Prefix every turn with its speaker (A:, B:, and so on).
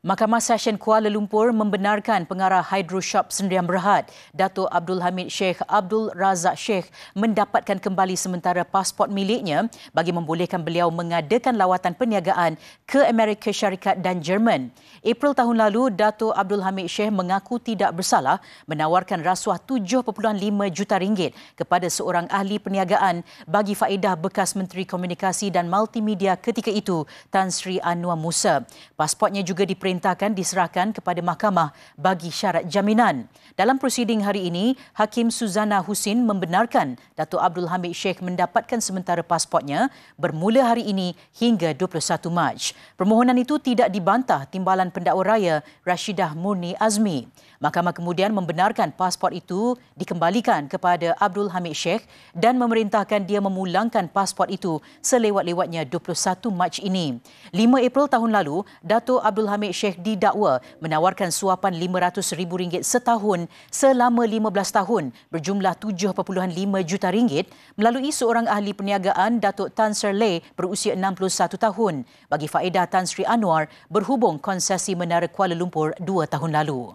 A: Mahkamah Session Kuala Lumpur membenarkan pengarah Hydro Shop Sendirian Berhad, Dato' Abdul Hamid Sheikh Abdul Razak Sheikh mendapatkan kembali sementara pasport miliknya bagi membolehkan beliau mengadakan lawatan perniagaan ke Amerika Syarikat dan Jerman. April tahun lalu, Dato' Abdul Hamid Sheikh mengaku tidak bersalah menawarkan rasuah 7.5 juta ringgit kepada seorang ahli perniagaan bagi faedah bekas Menteri Komunikasi dan Multimedia ketika itu, Tan Sri Anwar Musa. Pasportnya juga diperintahkan diperintahkan diserahkan kepada mahkamah bagi syarat jaminan. Dalam prosiding hari ini, Hakim Suzana Husin membenarkan Datuk Abdul Hamid Sheikh mendapatkan sementara pasportnya bermula hari ini hingga 21 Mac. Permohonan itu tidak dibantah Timbalan Pendakwa Raya Rashidah Murni Azmi. Mahkamah kemudian membenarkan pasport itu dikembalikan kepada Abdul Hamid Sheikh dan memerintahkan dia memulangkan pasport itu selewat-lewatnya 21 Mac ini. 5 April tahun lalu, Datuk Abdul Hamid Sheikh didakwa menawarkan suapan RM500,000 setahun selama 15 tahun berjumlah 7.5 juta ringgit melalui seorang ahli perniagaan Datuk Tan Ser Leh berusia 61 tahun bagi faedah Tan Sri Anwar berhubung konsesi Menara Kuala Lumpur 2 tahun lalu.